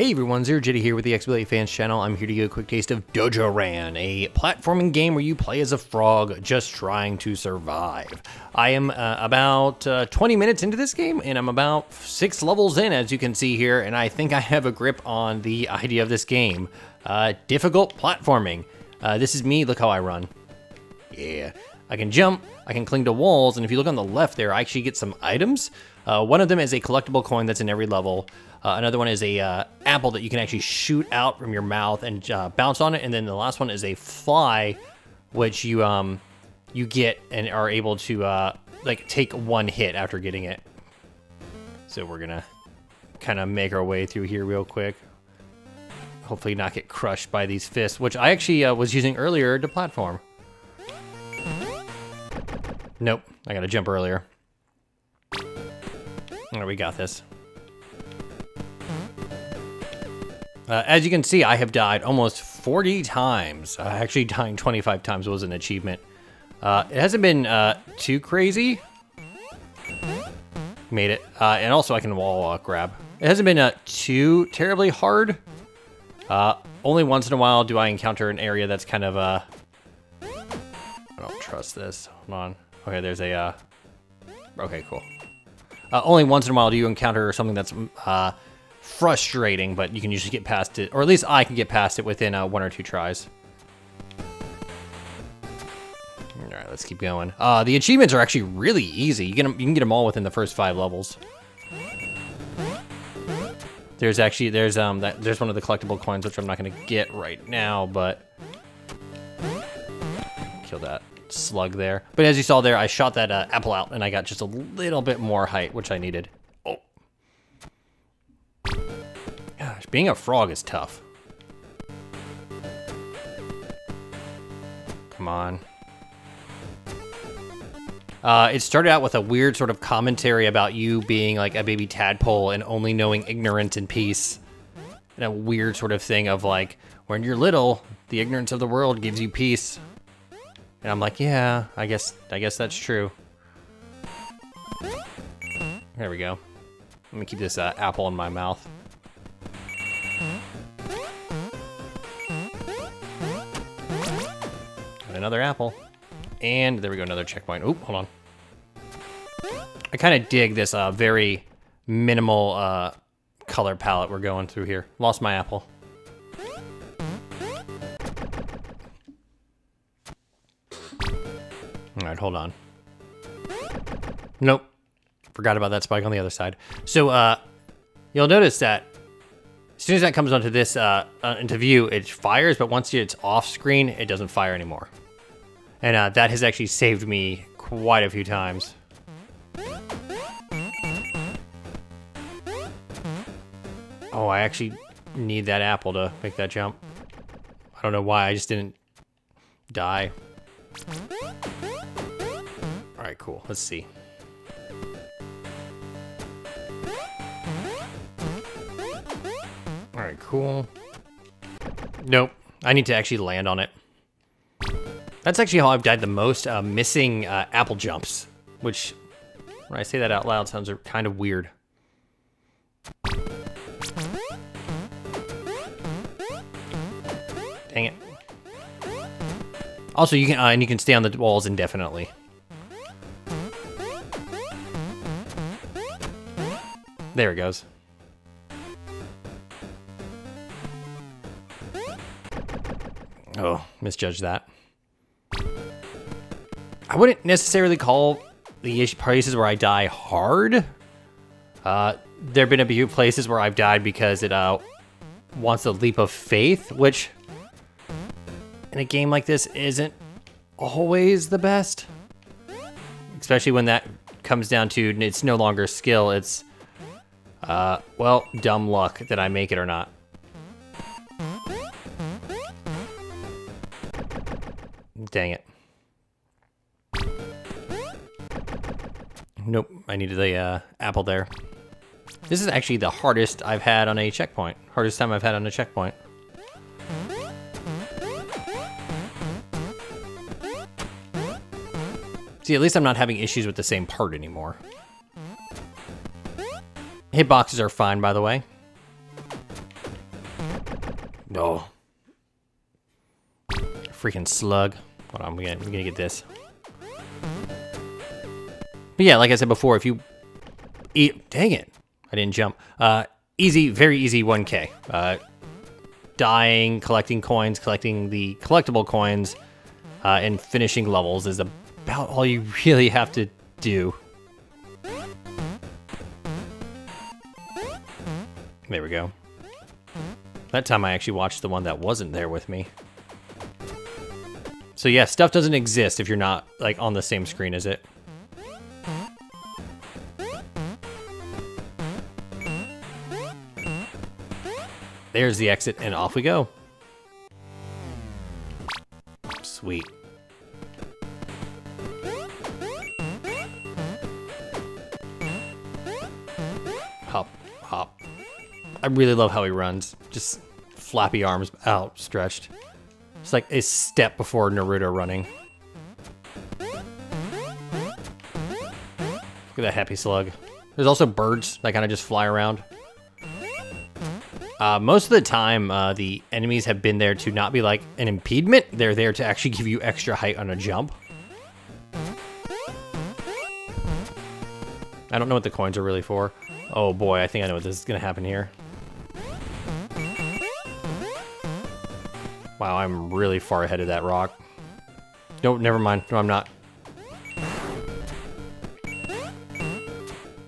Hey everyone, Zero Jehuty here with the XBLA Fans channel. I'm here to give you a quick taste of Dojoran, a platforming game where you play as a frog just trying to survive. I am uh, about uh, 20 minutes into this game and I'm about six levels in as you can see here and I think I have a grip on the idea of this game. Uh, difficult platforming. Uh, this is me, look how I run. Yeah. I can jump, I can cling to walls, and if you look on the left there, I actually get some items. Uh, one of them is a collectible coin that's in every level. Uh, another one is a uh, apple that you can actually shoot out from your mouth and uh, bounce on it. And then the last one is a fly, which you um you get and are able to uh, like take one hit after getting it. So we're gonna kind of make our way through here real quick. Hopefully not get crushed by these fists, which I actually uh, was using earlier to platform. Nope, I gotta jump earlier. Alright, we got this. Uh, as you can see, I have died almost 40 times. Uh, actually, dying 25 times was an achievement. Uh, it hasn't been uh, too crazy. Made it. Uh, and also, I can wall grab. It hasn't been uh, too terribly hard. only once in a while do I encounter an area that's kind of... I don't trust this. Hold on. Okay, there's a... Okay, cool. only once in a while do you encounter something that's frustrating, but you can usually get past it, or at least I can get past it within uh, one or two tries. All right, let's keep going. Uh, the achievements are actually really easy. You, them, you can get them all within the first five levels. There's actually there's um that there's one of the collectible coins which I'm not gonna get right now, but kill that slug there. But as you saw there, I shot that uh, apple out and I got just a little bit more height, which I needed. Oh. Gosh, being a frog is tough. Come on. Uh, it started out with a weird sort of commentary about you being like a baby tadpole and only knowing ignorance and peace. And a weird sort of thing of like, when you're little, the ignorance of the world gives you peace. And I'm like, yeah, I guess, I guess that's true. There we go. Let me keep this uh, apple in my mouth. another apple. And there we go, another checkpoint. Oop, hold on. I kind of dig this uh, very minimal uh, color palette we're going through here. Lost my apple. All right, hold on. Nope. Forgot about that spike on the other side. So uh, you'll notice that as soon as that comes onto this uh, uh, into view, it fires, but once it's off screen, it doesn't fire anymore. And uh, that has actually saved me quite a few times. Oh, I actually need that apple to make that jump. I don't know why, I just didn't die. Cool. Let's see. Alright, cool. Nope. I need to actually land on it. That's actually how I've died the most, uh, missing uh, apple jumps, which, when I say that out loud, sounds kind of weird. Dang it. Also, you can uh, and you can stay on the walls indefinitely. There it goes. Oh, misjudged that. I wouldn't necessarily call the places where I die hard. Uh, there have been a few places where I've died because it uh, wants a leap of faith, which in a game like this isn't always the best. Especially when that comes down to it's no longer skill, it's, uh, well, dumb luck that I make it or not. Dang it. Nope, I needed the uh, apple there. This is actually the hardest I've had on a checkpoint. Hardest time I've had on a checkpoint. See, at least I'm not having issues with the same part anymore. Hitboxes are fine, by the way. No. Freaking slug. Hold on, I'm gonna, I'm gonna get this. But yeah, like I said before, if you eat, dang it, I didn't jump. Uh, easy, very easy 1K. Uh, dying, collecting coins, collecting the collectible coins, uh, and finishing levels is about all you really have to do. There we go. That time I actually watched the one that wasn't there with me. So yeah, stuff doesn't exist if you're not like on the same screen as it. There's the exit and off we go. Sweet. I really love how he runs. Just flappy arms outstretched. It's like a step before Naruto running. Look at that happy slug. There's also birds that kind of just fly around. Uh, most of the time, uh, the enemies have been there to not be like an impediment. They're there to actually give you extra height on a jump. I don't know what the coins are really for. Oh boy, I think I know what this is gonna happen here. Wow, I'm really far ahead of that rock. No, never mind. No, I'm not.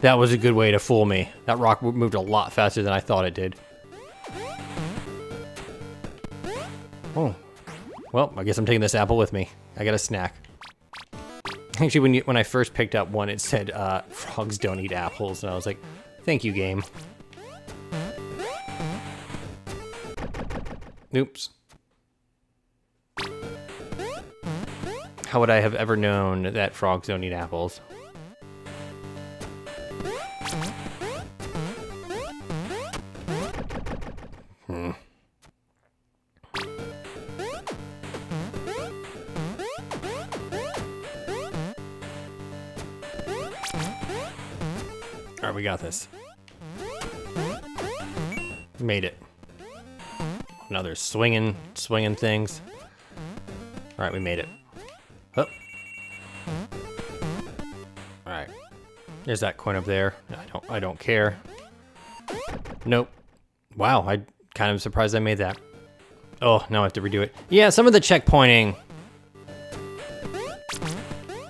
That was a good way to fool me. That rock moved a lot faster than I thought it did. Oh. Well, I guess I'm taking this apple with me. I got a snack. Actually, when you, when I first picked up one, it said, uh, frogs don't eat apples, and I was like, thank you, game. Oops. How would I have ever known that frogs don't eat apples? Hmm. Alright, we got this. Made it. Another swinging, swinging things. Alright, we made it. There's that coin up there. I don't I don't care. Nope. Wow, I kind of surprised I made that. Oh, now I have to redo it. Yeah, some of the checkpointing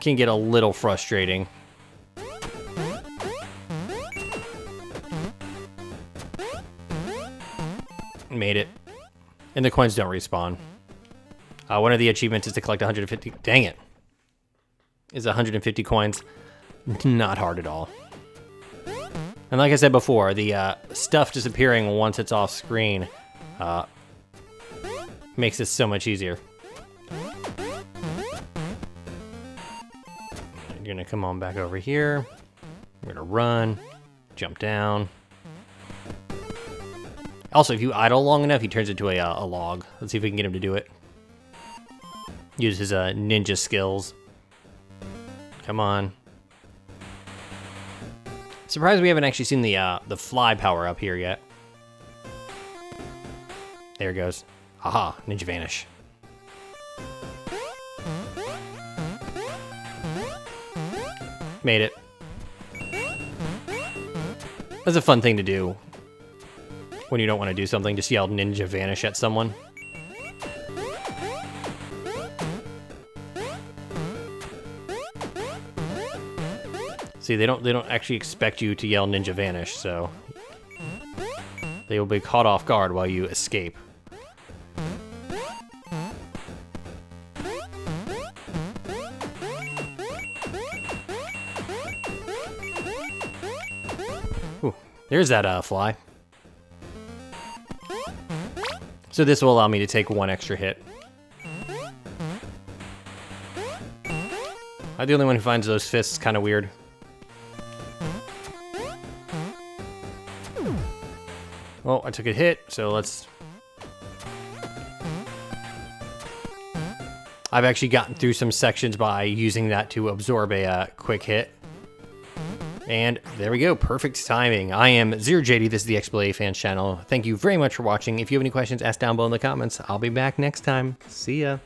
can get a little frustrating. Made it. And the coins don't respawn. Uh, one of the achievements is to collect 150. Dang it. Is 150 coins. Not hard at all. And like I said before, the uh, stuff disappearing once it's off screen uh, makes this so much easier. You're gonna come on back over here. We're gonna run, jump down. Also, if you idle long enough, he turns into a, uh, a log. Let's see if we can get him to do it. Use his uh, ninja skills. Come on. Surprised we haven't actually seen the uh, the fly power up here yet. There it goes. Aha, ninja vanish. Made it. That's a fun thing to do when you don't want to do something. Just yell ninja vanish at someone. See, they don't they don't actually expect you to yell Ninja Vanish, so they will be caught off guard while you escape. Ooh, there's that uh, fly. So this will allow me to take one extra hit. I'm the only one who finds those fists kind of weird. Oh, I took a hit, so let's... I've actually gotten through some sections by using that to absorb a uh, quick hit. And there we go, perfect timing. I am Zero Jehuty, this is the XBLA Fans channel. Thank you very much for watching. If you have any questions, ask down below in the comments. I'll be back next time. See ya.